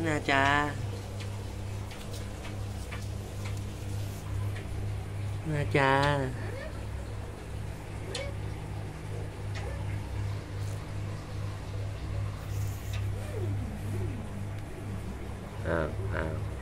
Nha cha Nha cha à, à.